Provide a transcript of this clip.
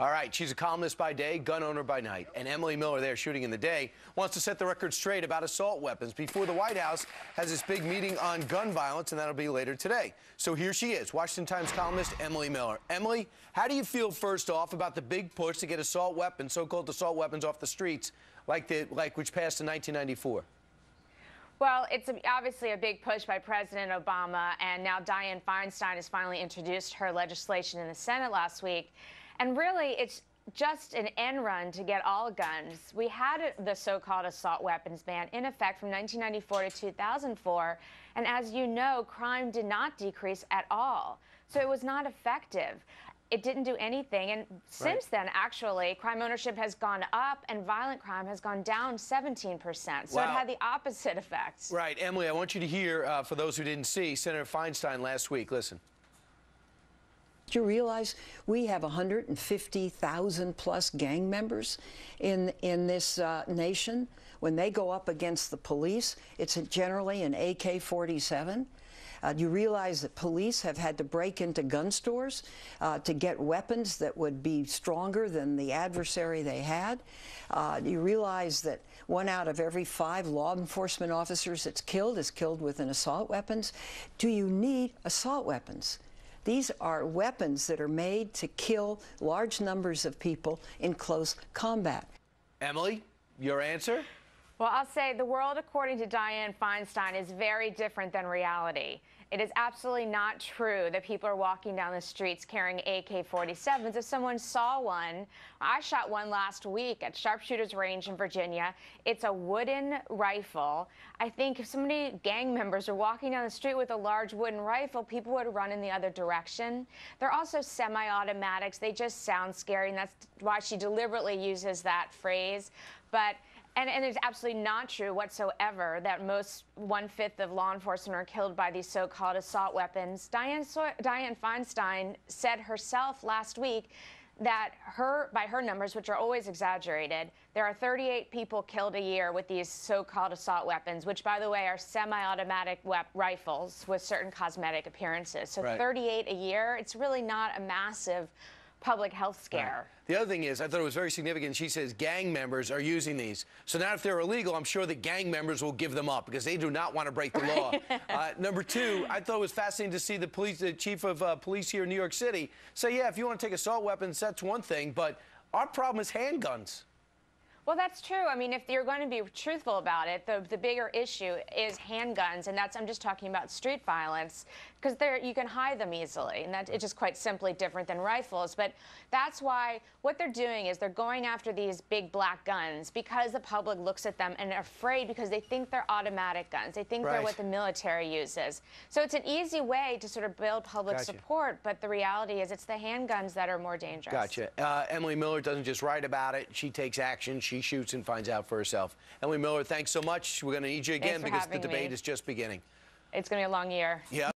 All right, she's a columnist by day, gun owner by night. And Emily Miller, there shooting in the day, wants to set the record straight about assault weapons before the White House has this big meeting on gun violence, and that'll be later today. So here she is, Washington Times columnist Emily Miller. Emily, how do you feel first off about the big push to get assault weapons, so-called assault weapons, off the streets, like the like which passed in 1994? Well, it's obviously a big push by President Obama, and now Dianne Feinstein has finally introduced her legislation in the Senate last week. And really, it's just an end run to get all guns. We had the so-called assault weapons ban in effect from 1994 to 2004, and as you know, crime did not decrease at all. So it was not effective. It didn't do anything. And since right. then, actually, crime ownership has gone up and violent crime has gone down 17%. So wow. it had the opposite effect. Right. Emily, I want you to hear, uh, for those who didn't see, Senator Feinstein last week. Listen. Do you realize we have 150,000 plus gang members in, in this uh, nation? When they go up against the police, it's generally an AK 47. Uh, do you realize that police have had to break into gun stores uh, to get weapons that would be stronger than the adversary they had? Uh, do you realize that one out of every five law enforcement officers that's killed is killed with an assault weapons? Do you need assault weapons? These are weapons that are made to kill large numbers of people in close combat. Emily, your answer? Well, I'll say the world, according to Dianne Feinstein, is very different than reality. It is absolutely not true that people are walking down the streets carrying AK-47s. If someone saw one, I shot one last week at Sharpshooters Range in Virginia. It's a wooden rifle. I think if so many gang members are walking down the street with a large wooden rifle, people would run in the other direction. They're also semi-automatics. They just sound scary, and that's why she deliberately uses that phrase. But and, and, it's absolutely not true whatsoever that most one fifth of law enforcement are killed by these so called assault weapons. Dianne, so Dianne Feinstein said herself last week that her by her numbers which are always exaggerated there are 38 people killed a year with these so-called assault weapons which by the way are semi-automatic rifles with certain cosmetic appearances so right. 38 a year it's really not a massive public health scare. Right. The other thing is, I thought it was very significant. She says gang members are using these. So now, if they're illegal, I'm sure the gang members will give them up because they do not want to break the law. uh, number two, I thought it was fascinating to see the police, the chief of uh, police here in New York City, say, yeah, if you want to take assault weapons, that's one thing, but our problem is handguns. Well, that's true. I mean, if you're going to be truthful about it, the, the bigger issue is handguns, and that's I'm just talking about street violence because there you can hide them easily, and that it's just quite simply different than rifles. But that's why what they're doing is they're going after these big black guns because the public looks at them and are afraid because they think they're automatic guns. They think right. they're what the military uses. So it's an easy way to sort of build public gotcha. support, but the reality is it's the handguns that are more dangerous. Gotcha. Uh, Emily Miller doesn't just write about it; she takes action. She shoots and finds out for herself. Emily Miller, thanks so much. We're going to need you again because the debate me. is just beginning. It's going to be a long year. Yeah.